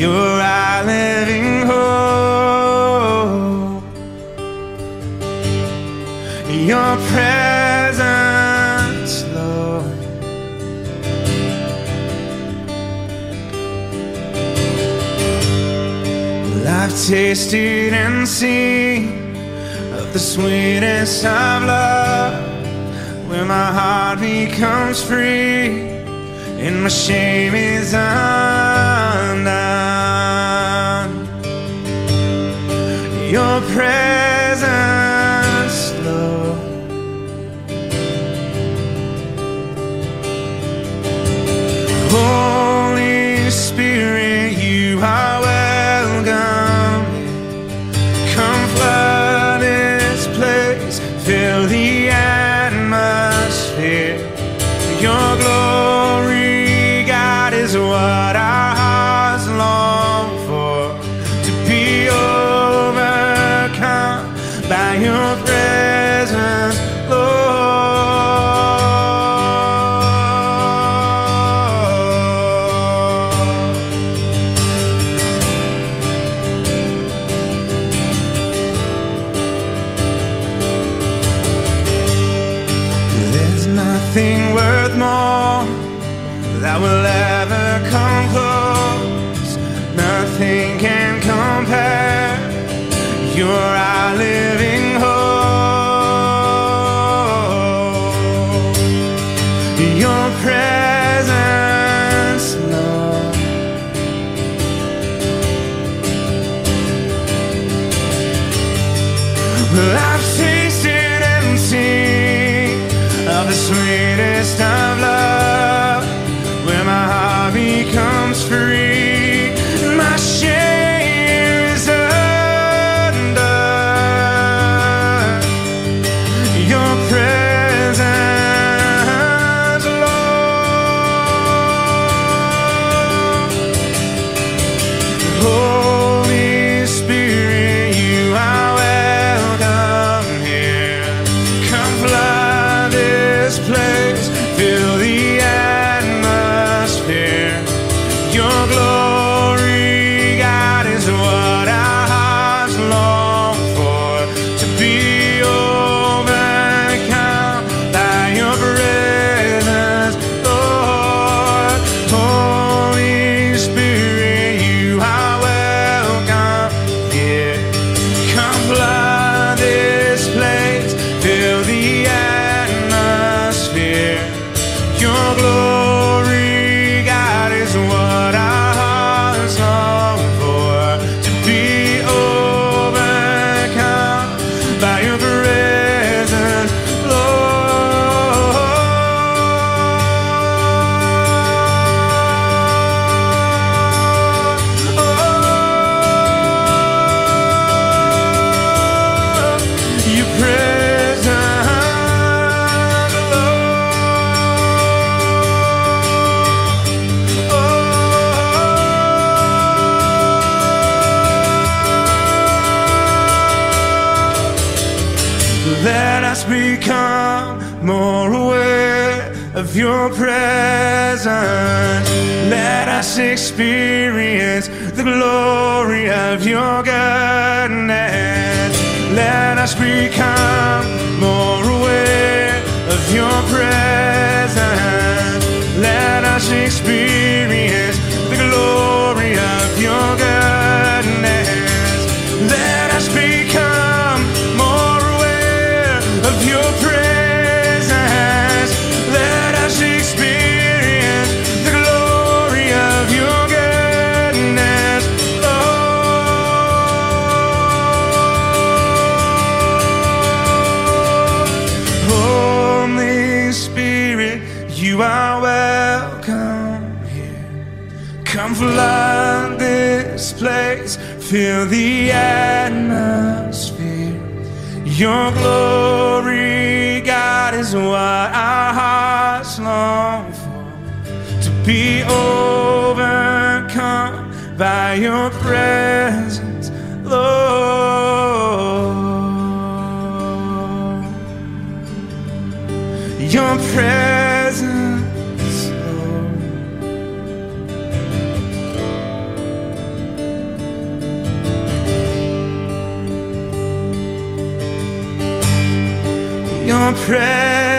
You're our living hope. Your presence, Lord. Well, I've tasted and seen of the sweetness of love, where my heart becomes free and my shame is undone. presence. fill the atmosphere. Your glory, God, is what our hearts long for. To be overcome by your presence, Lord. Your presence. prayer.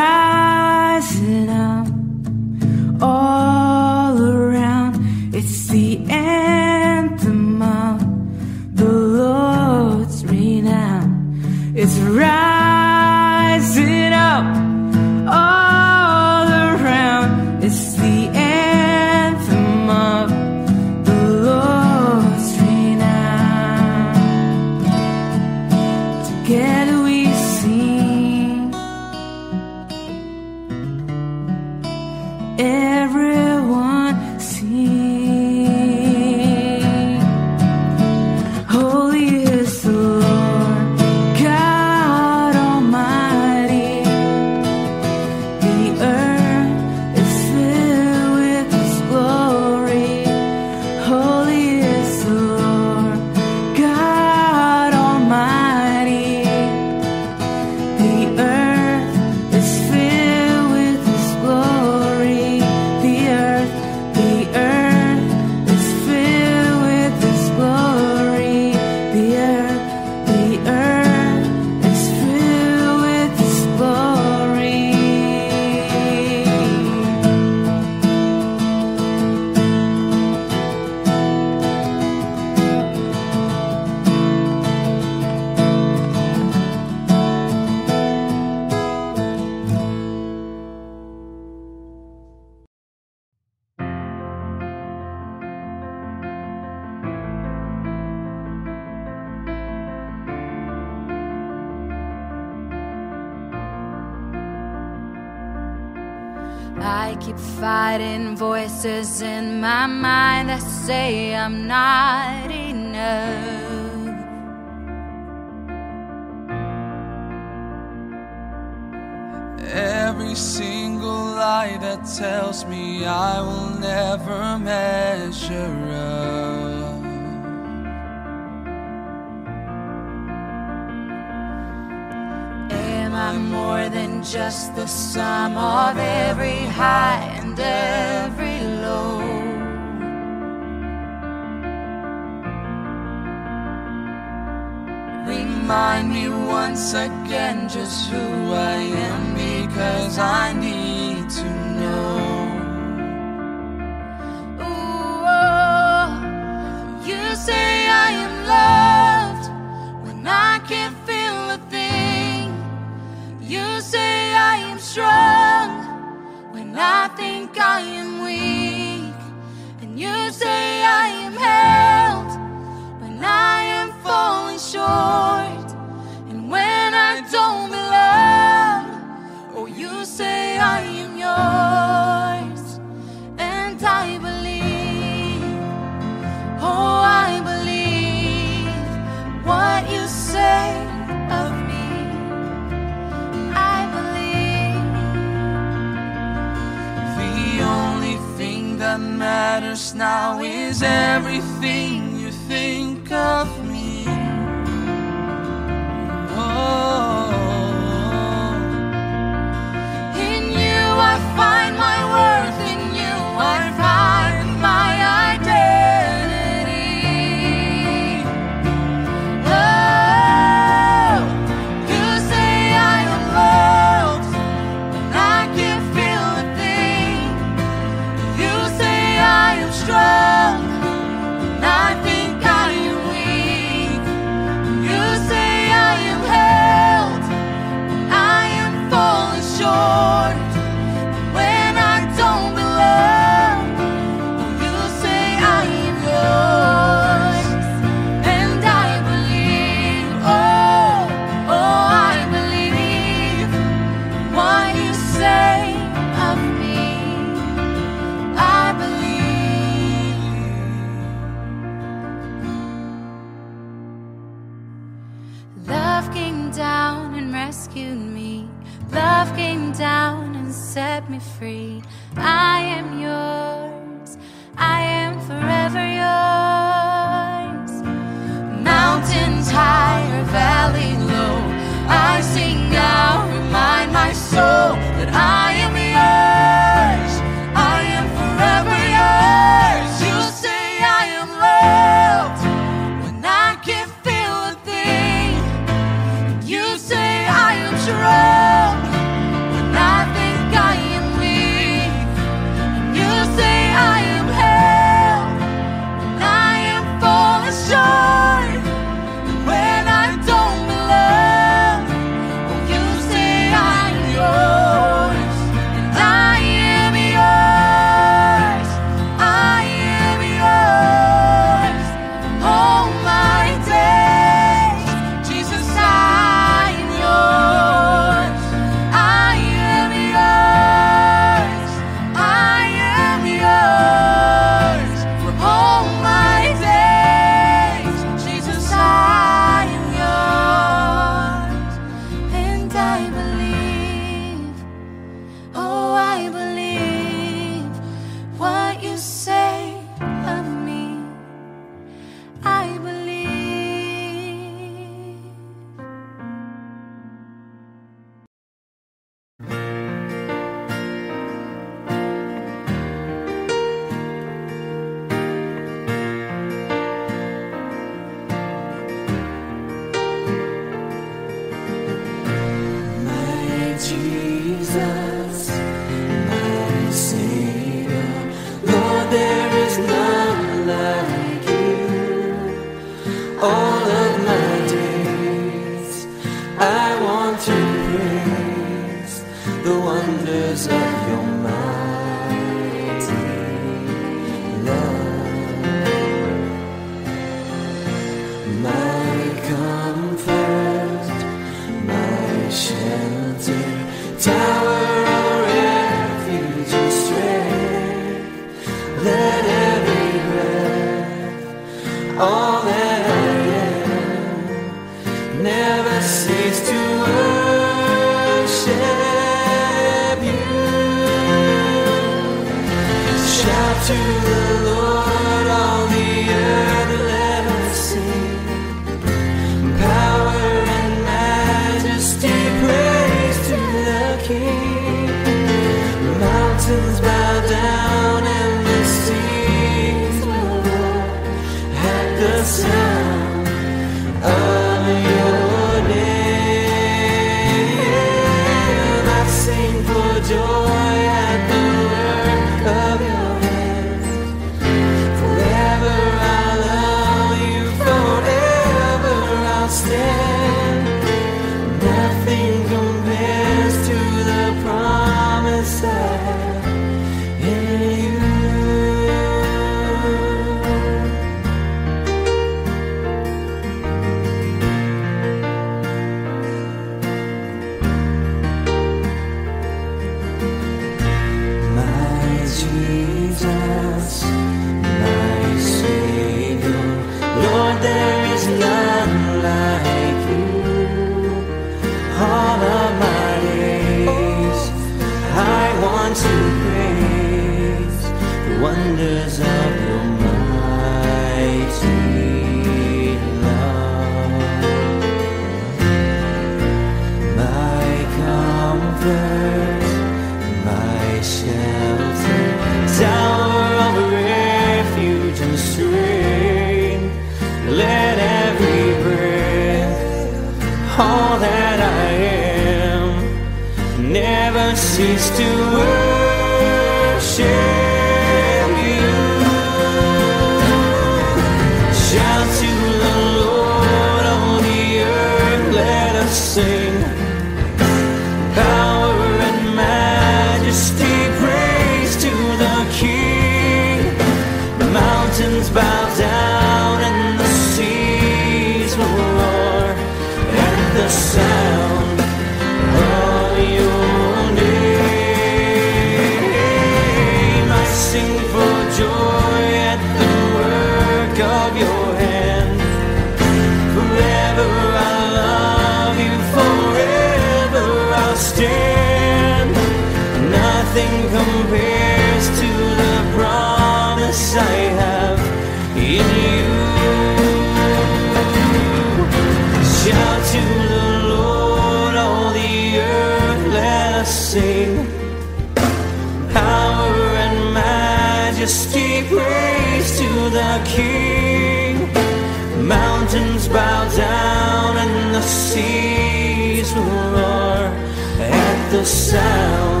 Sound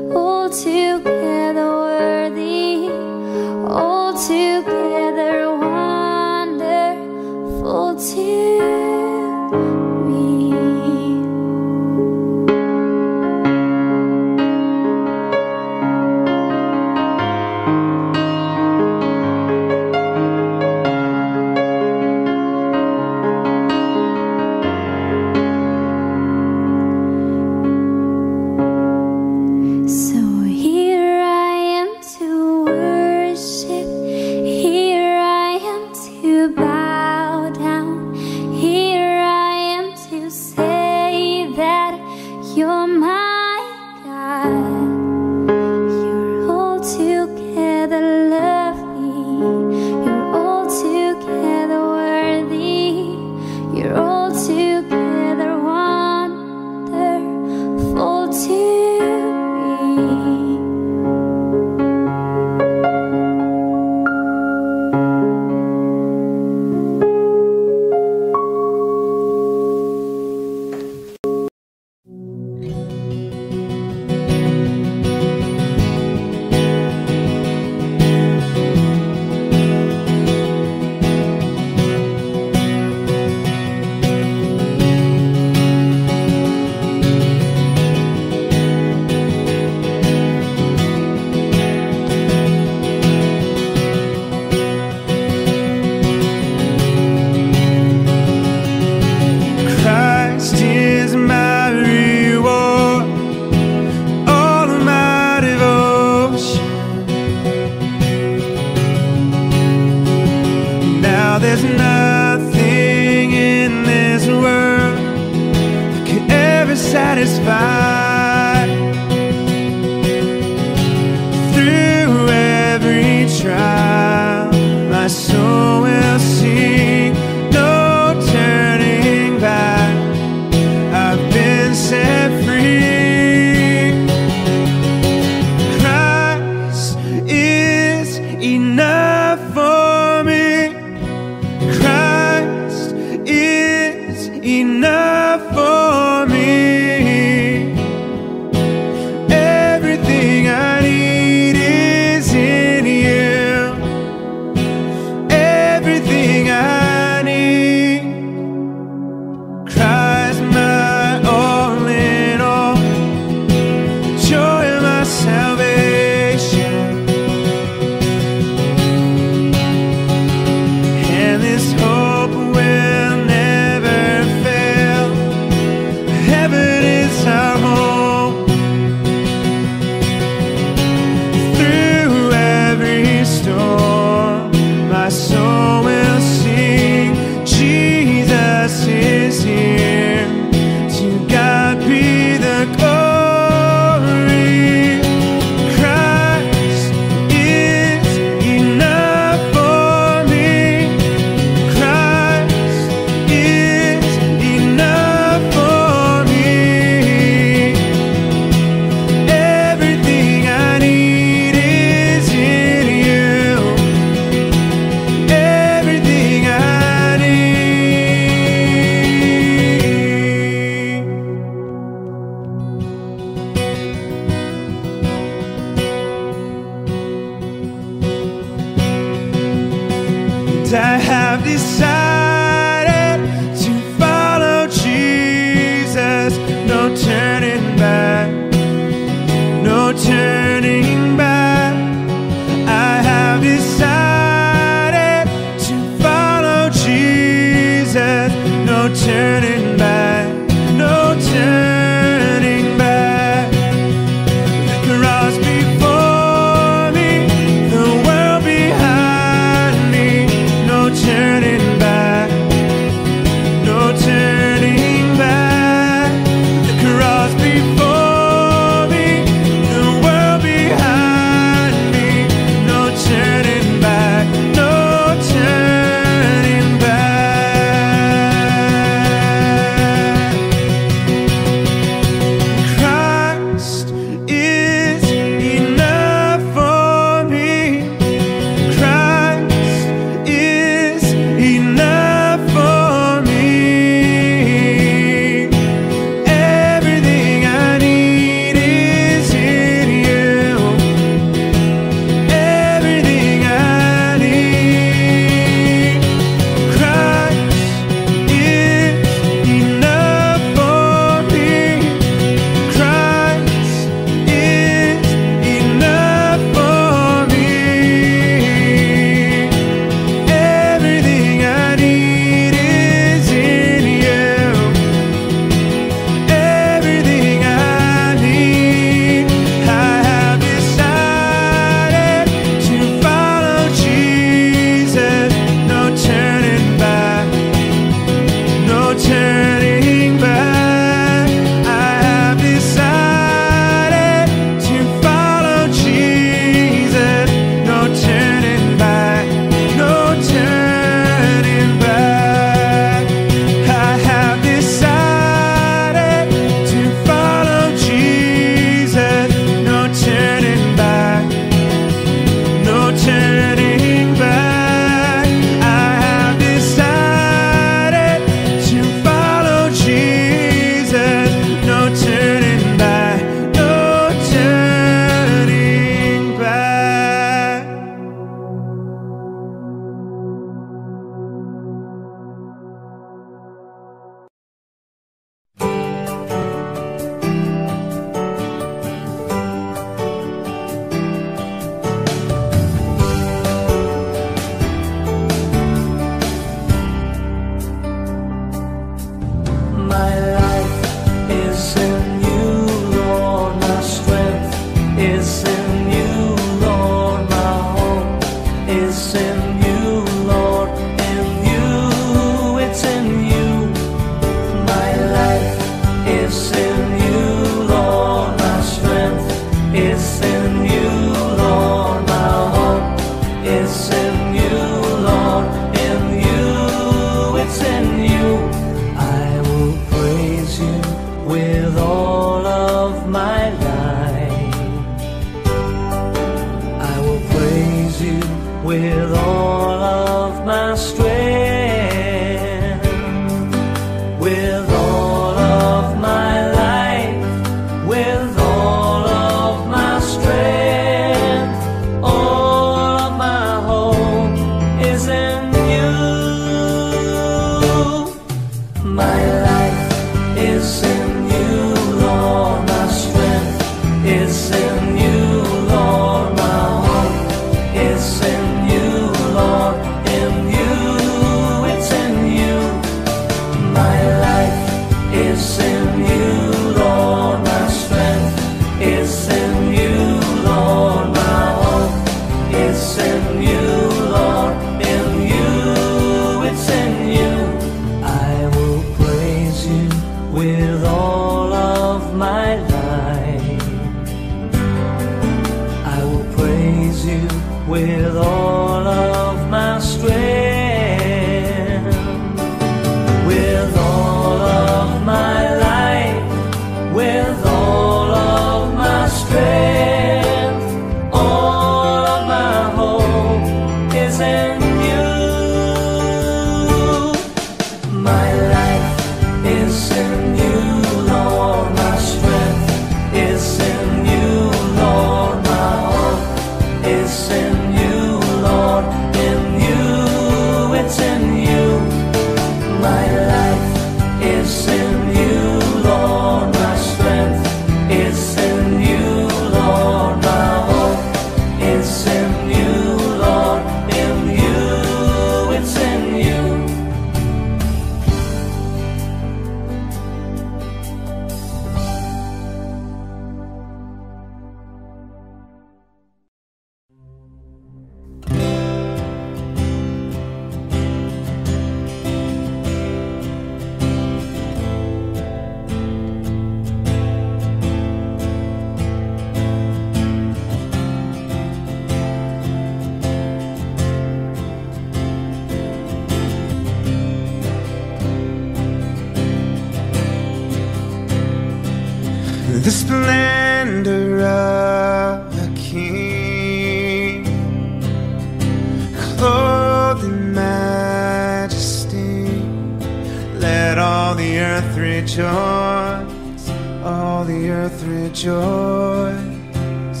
all the earth rejoice.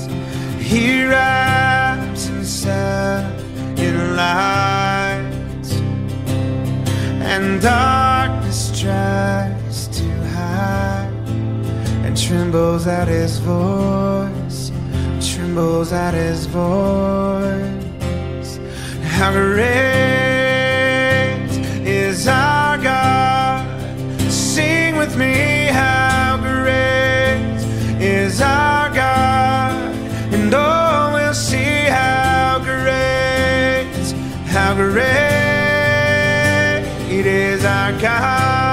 He wraps himself in light, and darkness tries to hide and trembles at his voice, trembles at his voice. How great is our God! Sing with me, how is our God, and oh, all will see how great, how great it is our God.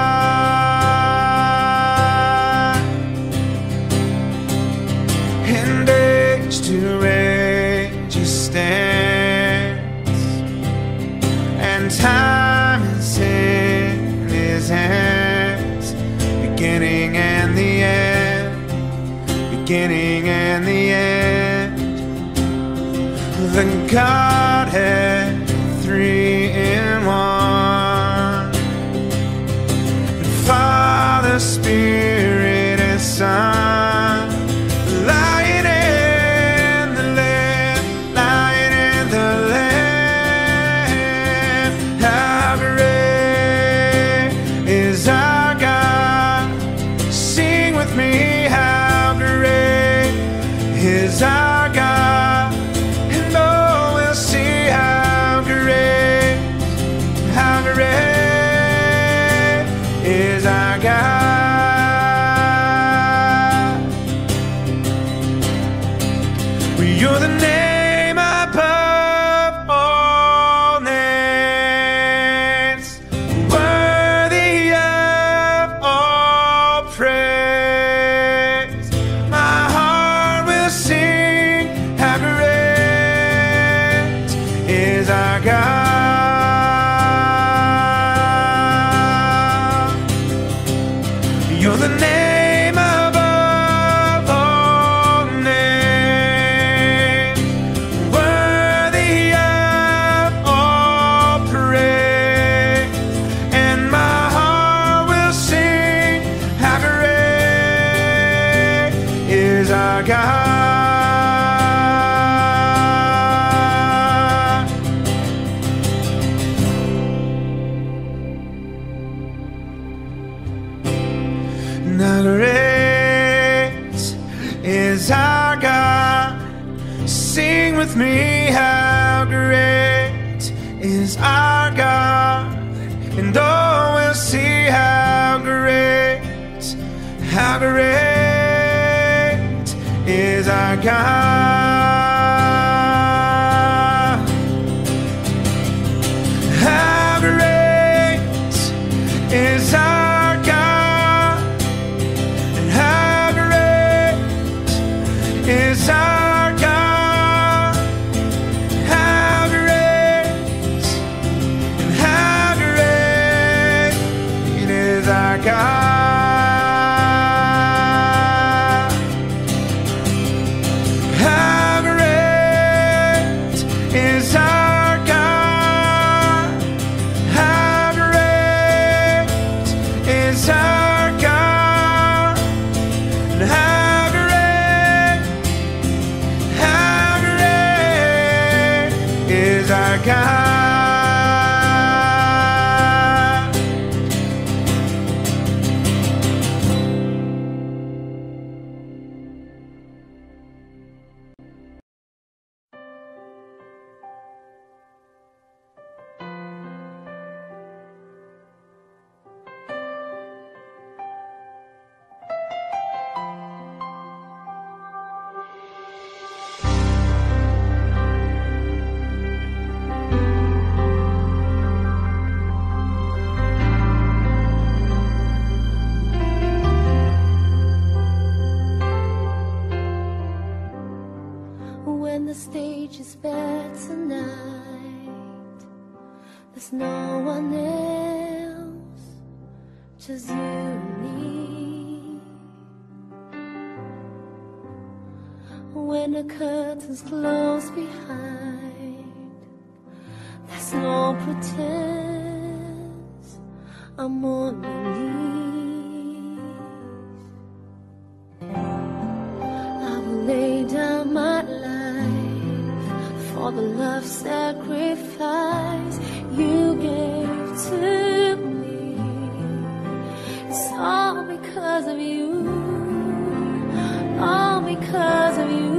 come. bed tonight. There's no one else, just you and me. When the curtains close behind, there's no pretense. I'm on my knees. of love sacrifice you gave to me. It's all because of you, all because of you.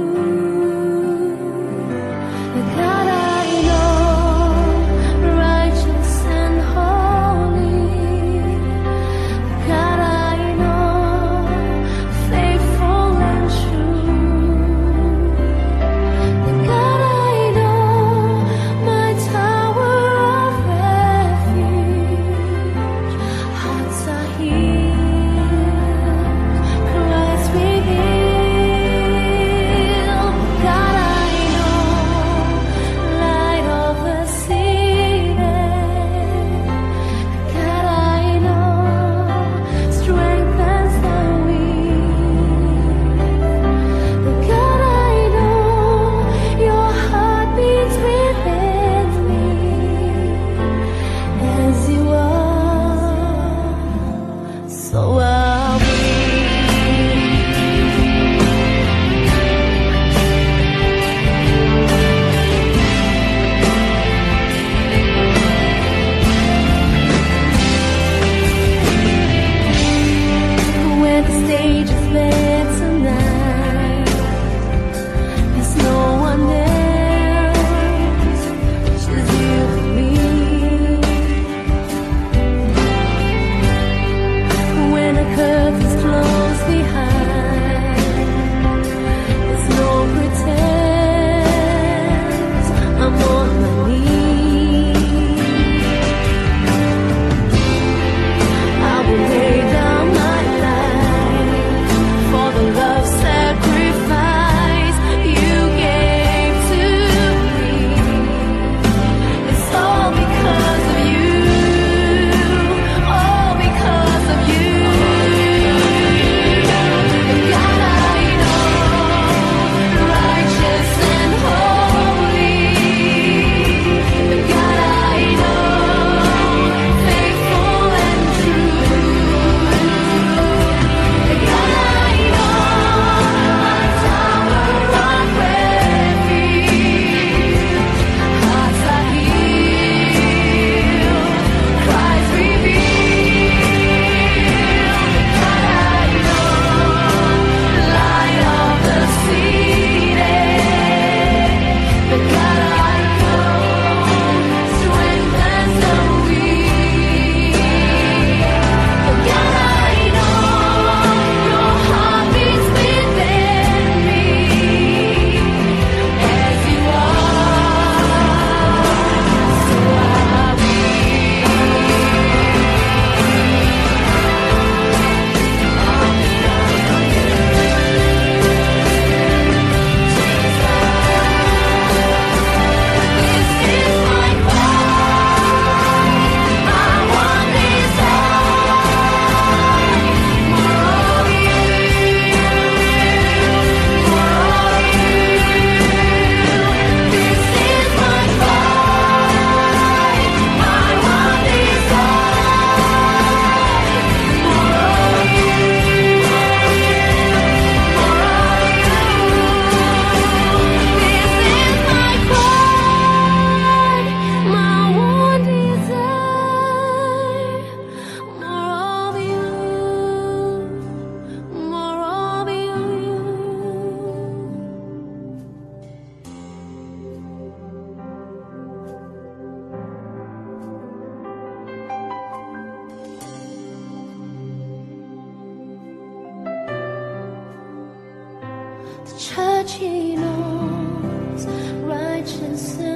church he knows righteousness.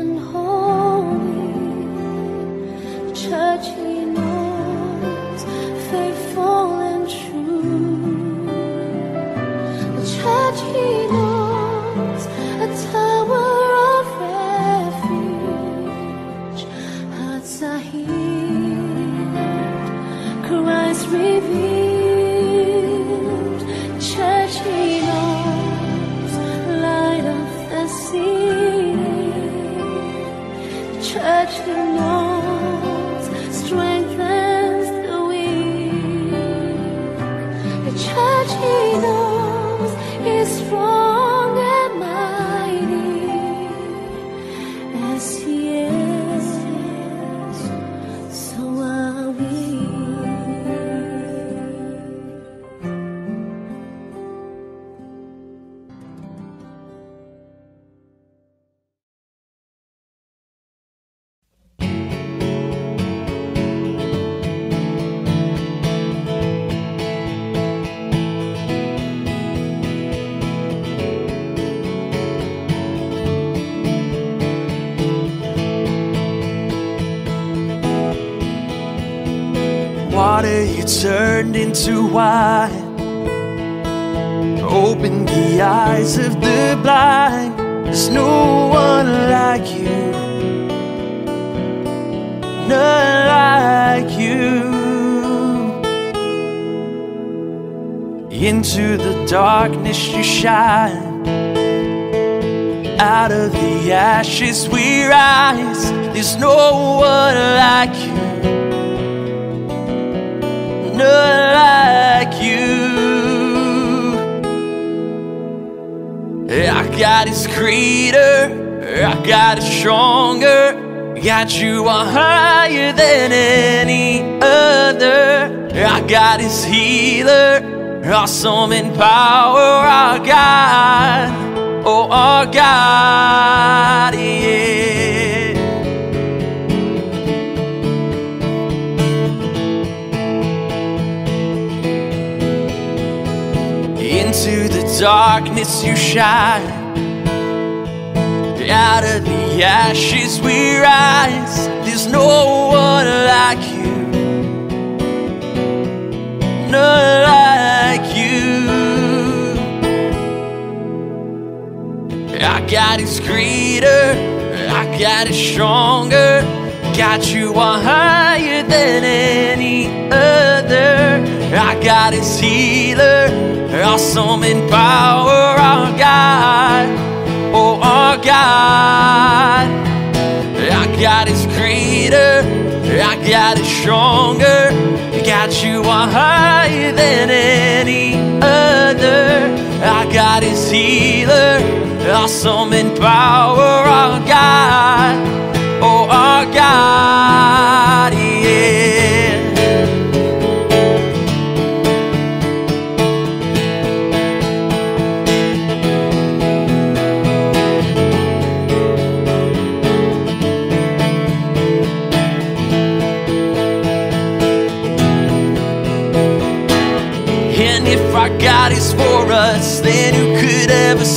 Into wine. Open the eyes of the blind. There's no one like you. None like you. Into the darkness you shine. Out of the ashes we rise. There's no one like you. Like you. I got is greater, I got is stronger. Got you on higher than any other. I got his healer, awesome in power. Oh, our oh, oh, God, oh, our God, darkness you shine. Out of the ashes we rise. There's no one like you. None like you. I got is greater. I got is stronger. Got you on higher than any other. I got his healer, awesome in power. Our God, oh our God. I got his greater, I got it stronger. Got you higher than any other. I got his healer, awesome in power. Our God, oh our God,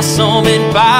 Awesome in power,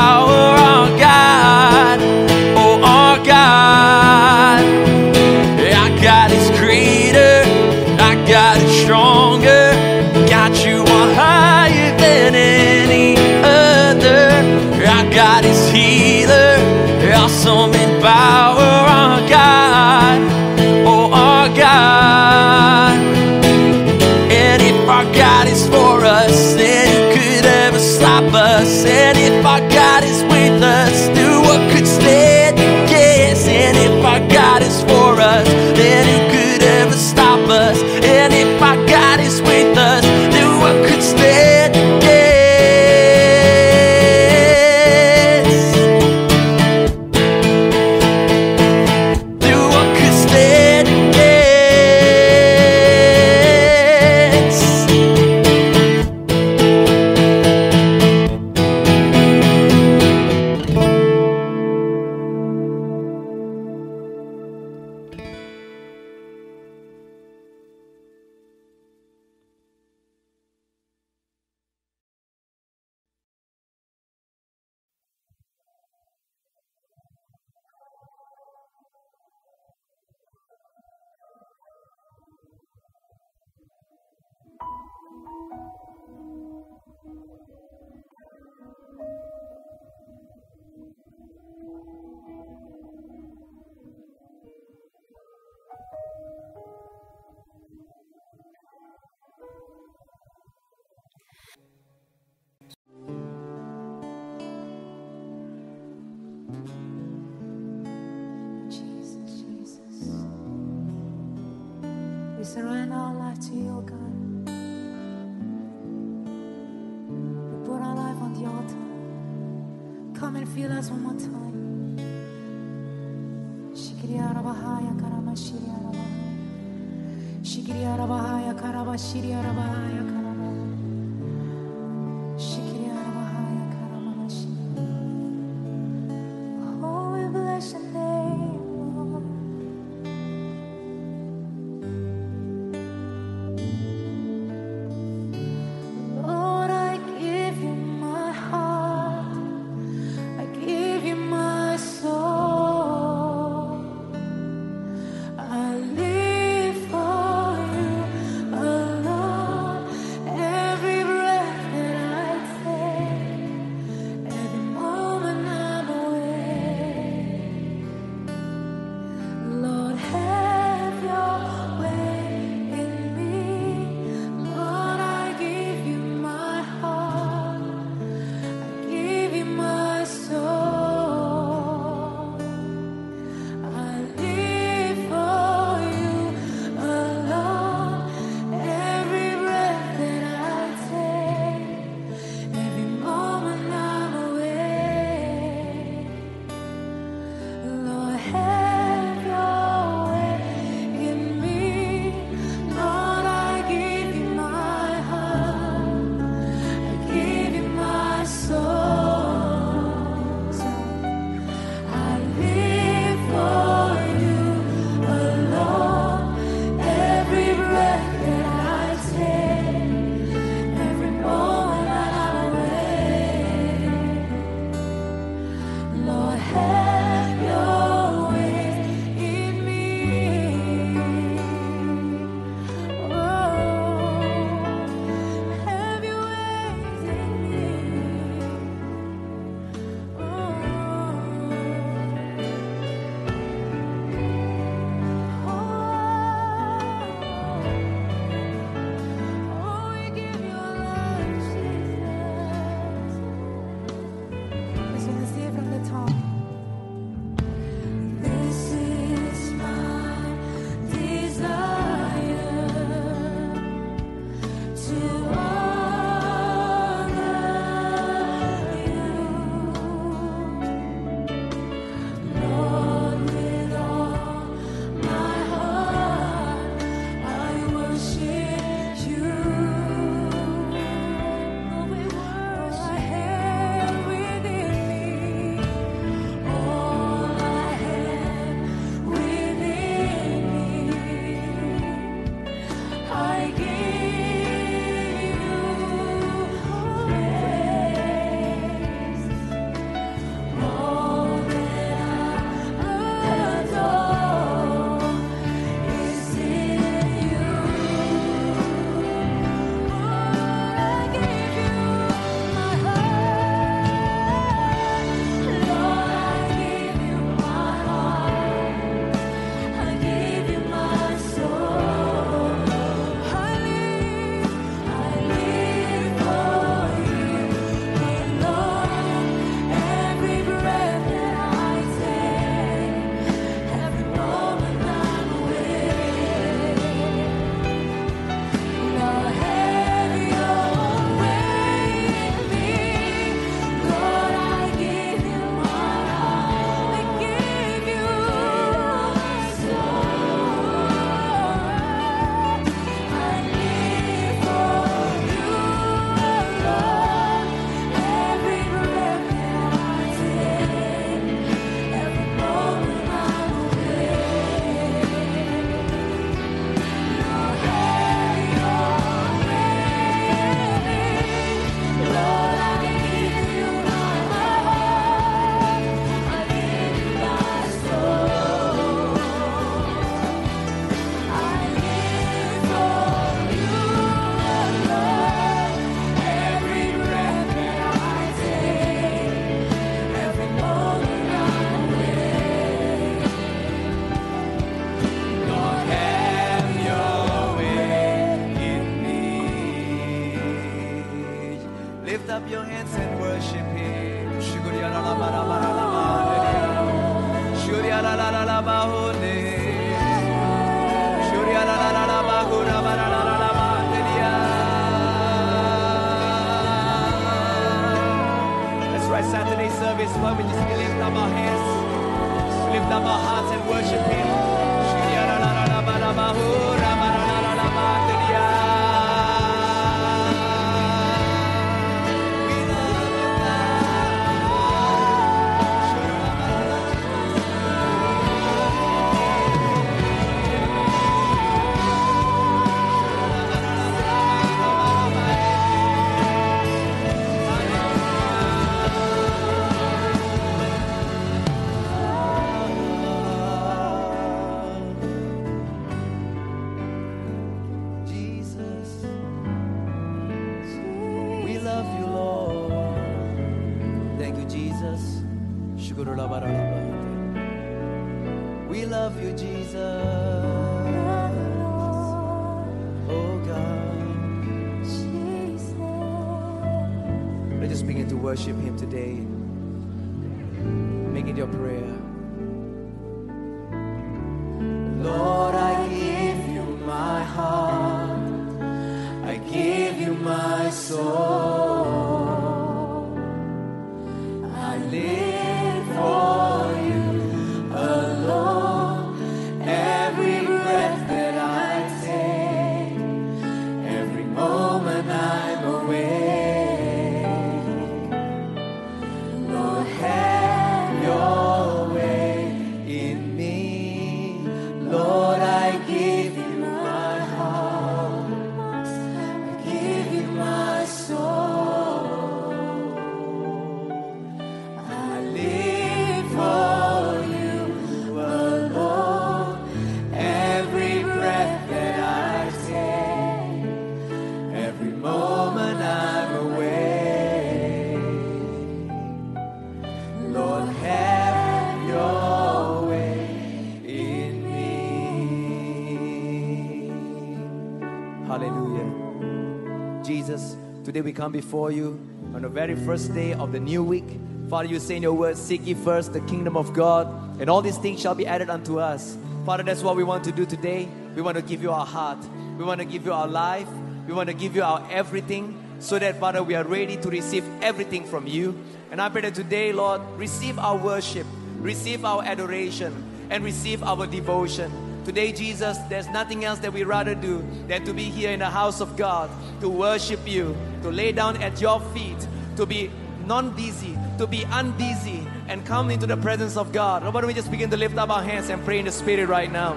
Hallelujah. Jesus, today we come before you on the very first day of the new week. Father, you say in your word, Seek ye first the kingdom of God, and all these things shall be added unto us. Father, that's what we want to do today. We want to give you our heart, we want to give you our life, we want to give you our everything, so that, Father, we are ready to receive everything from you. And I pray that today, Lord, receive our worship, receive our adoration, and receive our devotion. Today, Jesus, there's nothing else that we'd rather do than to be here in the house of God, to worship you, to lay down at your feet, to be non busy, to be unbusy, and come into the presence of God. Why don't we just begin to lift up our hands and pray in the Spirit right now?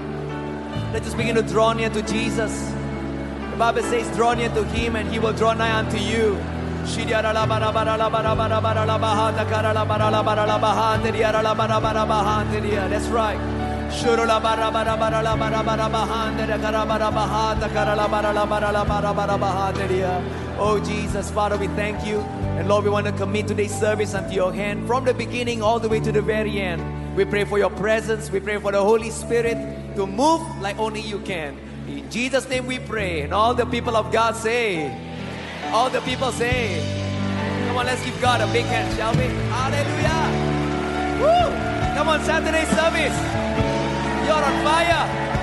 Let's just begin to draw near to Jesus. The Bible says, draw near to Him, and He will draw nigh unto you. That's right. Oh Jesus, Father, we thank you. And Lord, we want to commit today's service unto your hand from the beginning all the way to the very end. We pray for your presence. We pray for the Holy Spirit to move like only you can. In Jesus' name we pray. And all the people of God say, all the people say, come on, let's give God a big hand, shall we? Hallelujah. Woo! Come on, Saturday service. You're on fire.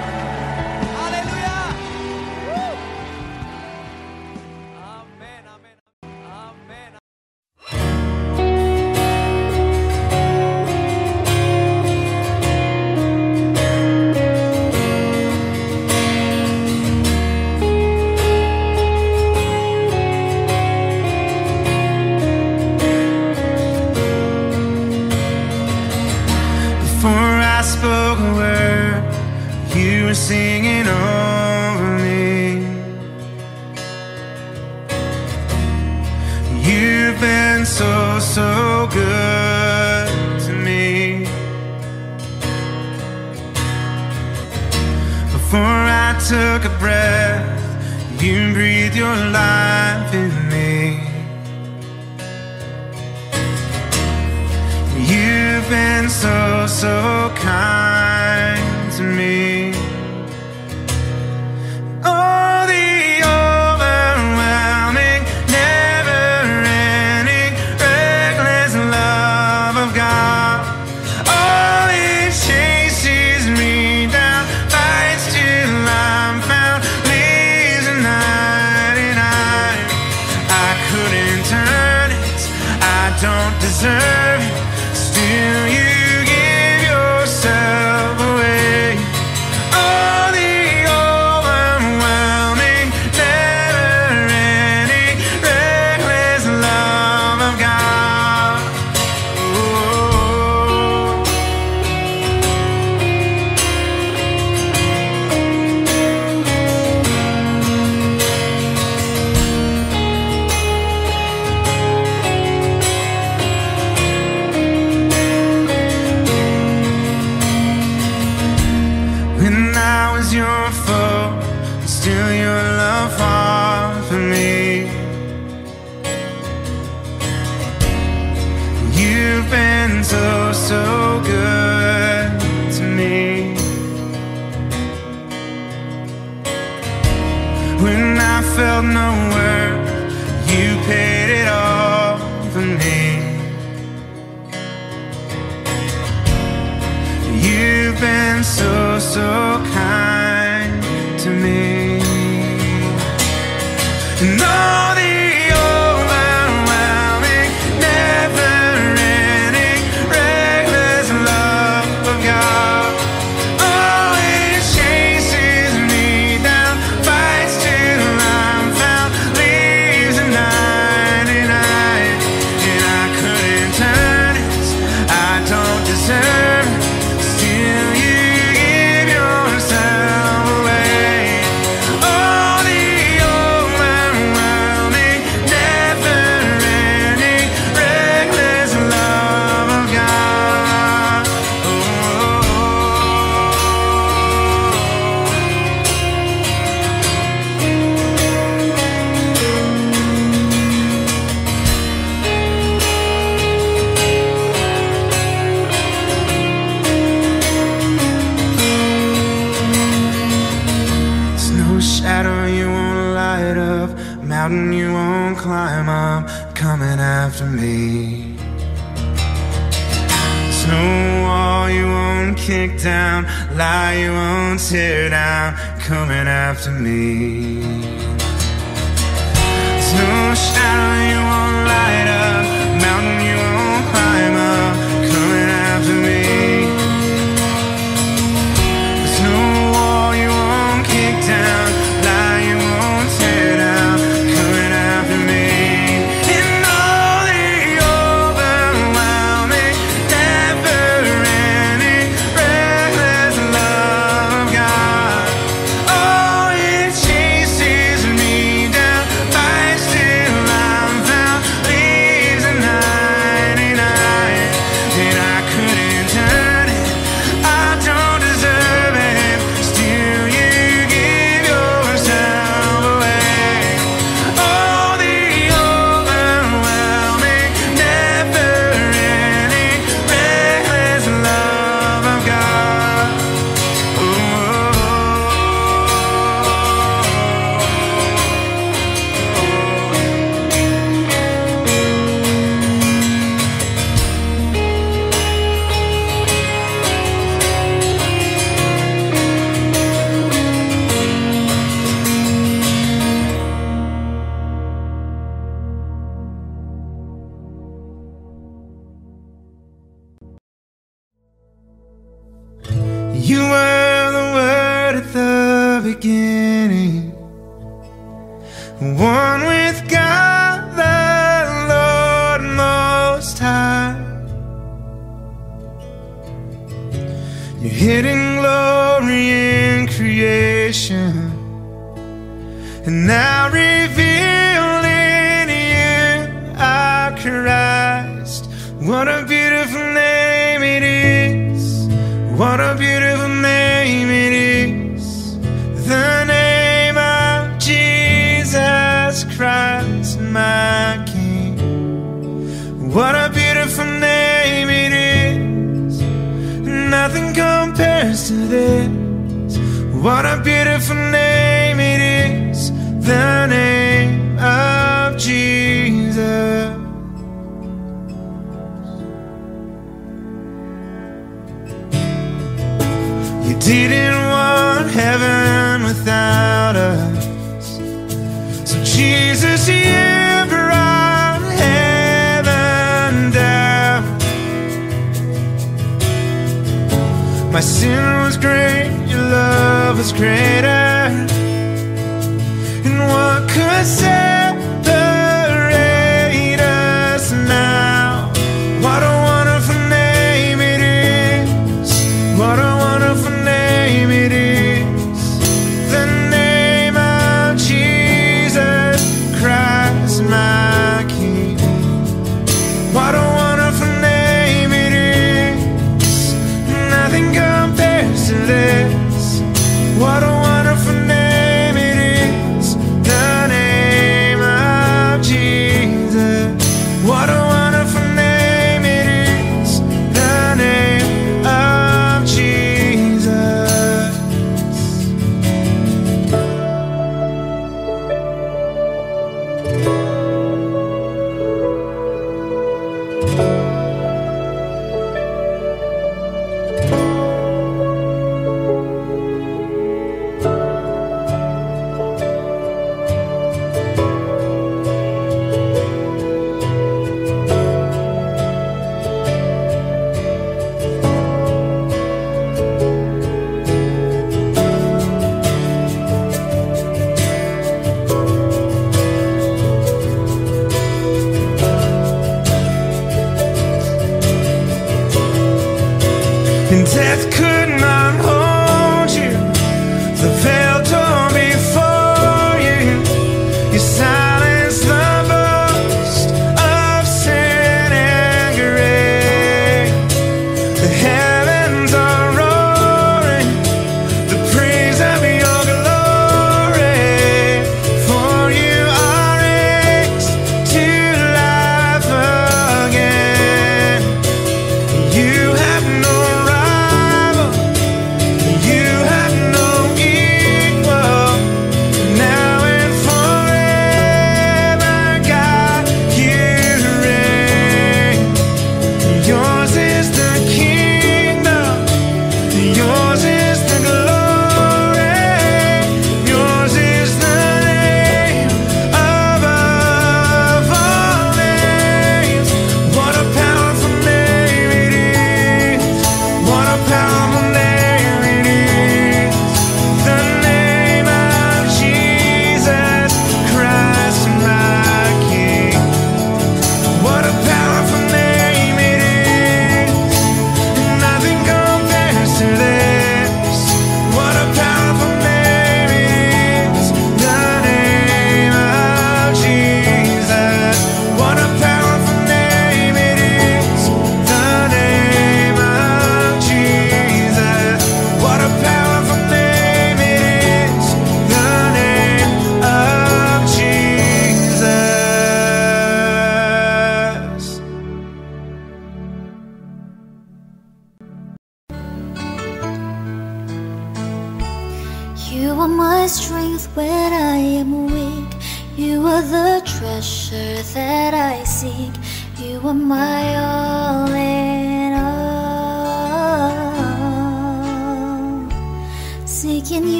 Lie you won't tear down, coming after me.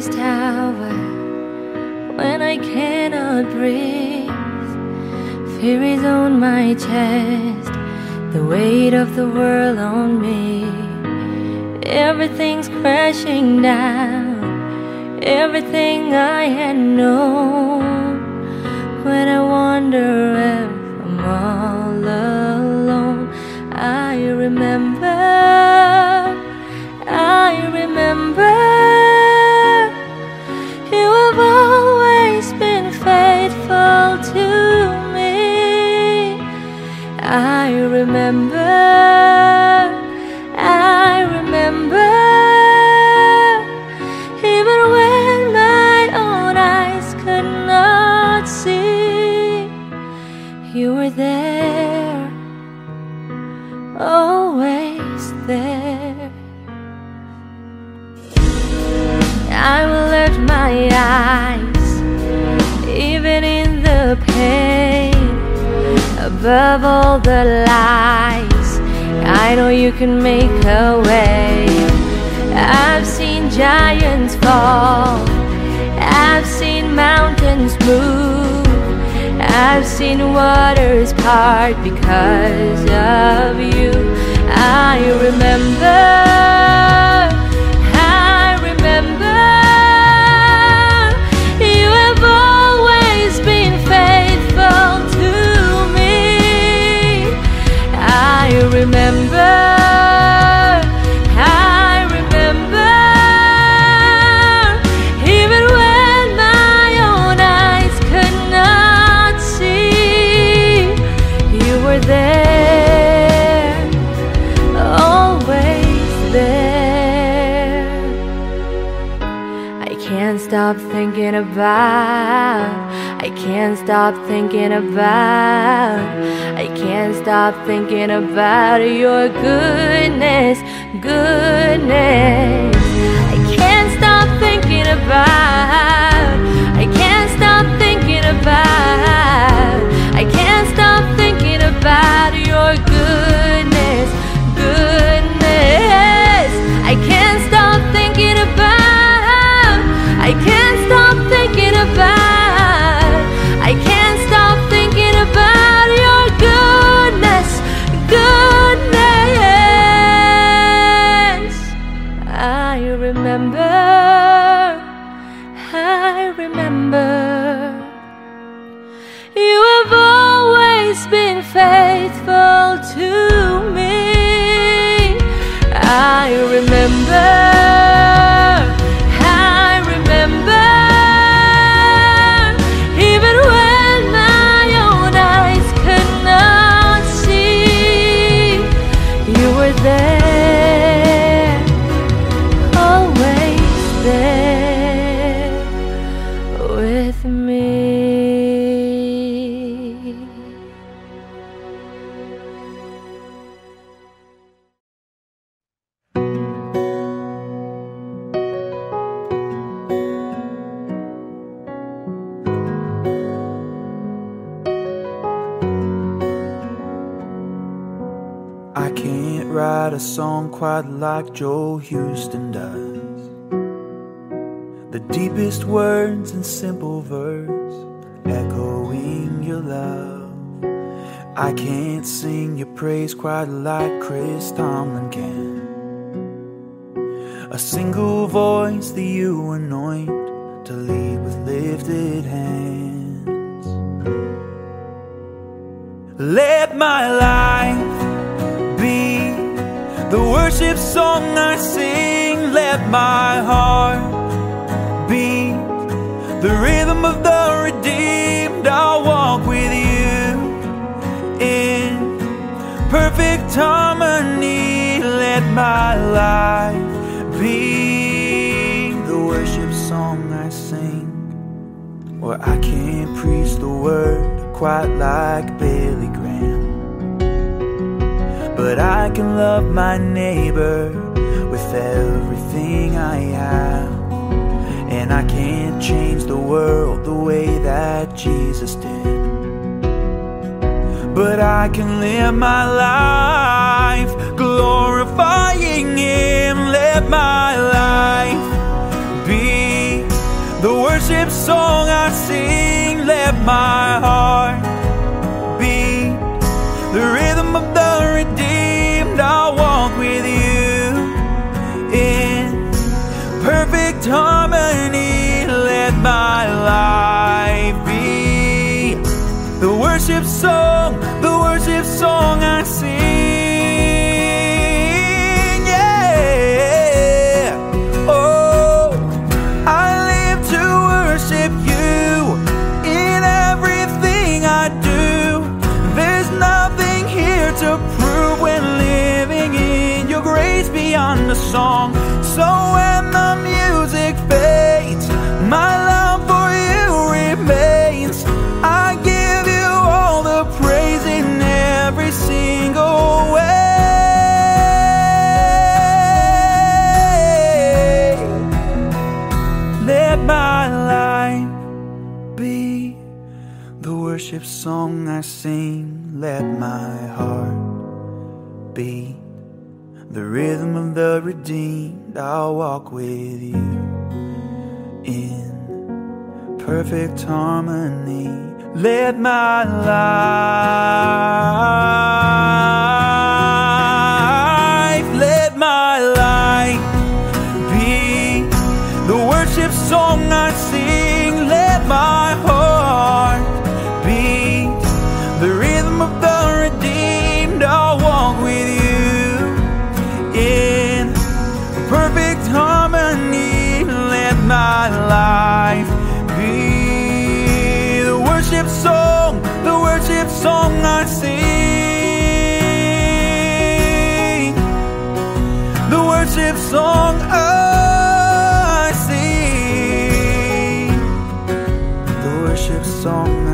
Darkest hour, when I cannot breathe, fear is on my chest, the weight of the world on me. Everything's crashing down, everything I had known. When I wonder above all the lies. I know you can make a way. I've seen giants fall, I've seen mountains move, I've seen waters part because of you. I remember. Remember. I remember even when my own eyes could not see you were there always there. I can't stop thinking about, I can't stop thinking about, can't stop thinking about your goodness, goodness. I can't stop thinking about, I can't stop thinking about, I can't stop thinking about your goodness, goodness. I can't stop thinking about, I can't stop remember quite like Joel Houston does. The deepest words in simple verse, echoing your love. I can't sing your praise quite like Chris Tomlin can. A single voice that you anoint to lead with lifted hands. Let my life the worship song I sing. Let my heart be the rhythm of the redeemed. I'll walk with you in perfect harmony. Let my life be the worship song I sing. Or I can't preach the word quite like Billy. But I can love my neighbor with everything I have. And I can't change the world the way that Jesus did. But I can live my life glorifying Him. Let my life be the worship song I sing. Let my heart life be the worship song, the worship song I sing. Yeah. Oh, I live to worship you in everything I do. There's nothing here to prove when living in your grace beyond the song. Song I sing. Let my heart beat the rhythm of the redeemed. I'll walk with you in perfect harmony. Let my life, life be the worship song, the worship song I sing. The worship song I sing. The worship song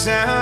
Author